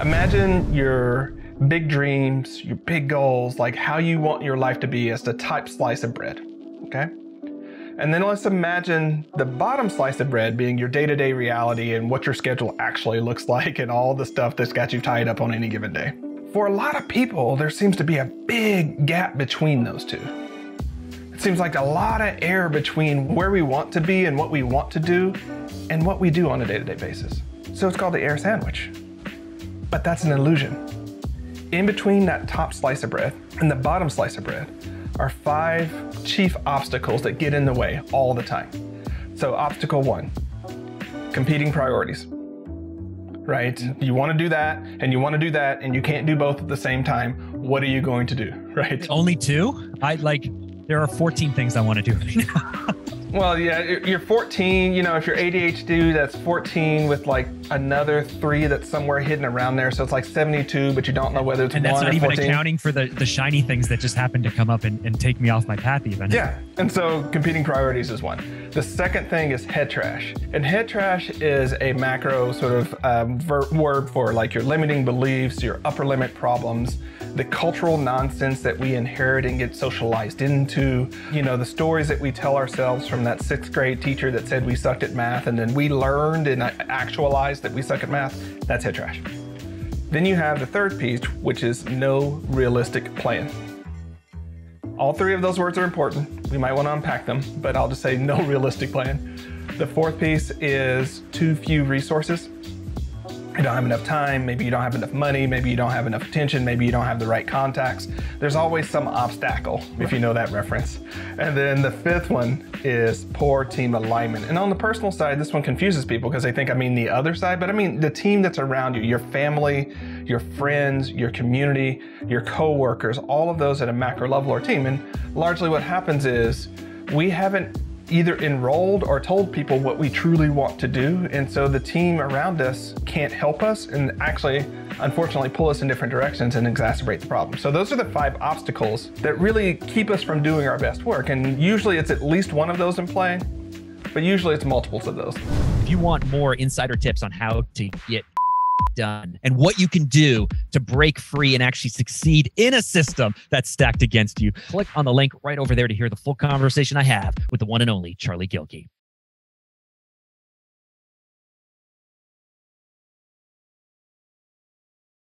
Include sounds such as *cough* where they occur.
Imagine your big dreams, your big goals, like how you want your life to be as the type slice of bread. Okay? And then let's imagine the bottom slice of bread being your day to day reality and what your schedule actually looks *laughs* like and all the stuff that's got you tied up on any given day. For a lot of people, there seems to be a big gap between those two. It seems like a lot of air between where we want to be and what we want to do and what we do on a day to day basis. So it's called the air sandwich. But that's an illusion. In between that top slice of bread and the bottom slice of bread are five chief obstacles that get in the way all the time. So, obstacle one competing priorities. Right? You want to do that and you want to do that and you can't do both at the same time. What are you going to do? *laughs* Right? Only two? I like, there are 14 things I want to do. *laughs* Well, yeah, you're 14. You know, if you're ADHD, that's 14 with like another three that's somewhere hidden around there. So it's like 72, but you don't know whether it's and that's not even 14. accounting for the, the shiny things that just happen to come up and, and take me off my path even. Yeah, and so competing priorities is one. The second thing is head trash. And head trash is a macro sort of um, ver- word for like your limiting beliefs, your upper limit problems, the cultural nonsense that we inherit and get socialized into, you know, the stories that we tell ourselves from that sixth grade teacher that said we sucked at math and then we learned and actualized that we suck at math. That's head trash. Then you have the third piece, which is no realistic plan. All three of those words are important. We might want to unpack them, but I'll just say no *laughs* realistic plan. The fourth piece is too few resources. You don't have enough time, maybe you don't have enough money, maybe you don't have enough attention, maybe you don't have the right contacts. There's always some obstacle, if you know that reference. And then the fifth one is poor team alignment. And on the personal side, this one confuses people because they think I mean the other side, but I mean the team that's around you, your family, your friends, your community, your coworkers, all of those at a macro level or team. And largely what happens is we haven't either enrolled or told people what we truly want to do. And so the team around us can't help us and actually, unfortunately, pull us in different directions and exacerbate the problem. So those are the five obstacles that really keep us from doing our best work. And usually it's at least one of those in play, but usually it's multiples of those. If you want more insider tips on how to get done and what you can do to break free and actually succeed in a system that's stacked against you. Click on the link right over there to hear the full conversation I have with the one and only Charlie Gilkey.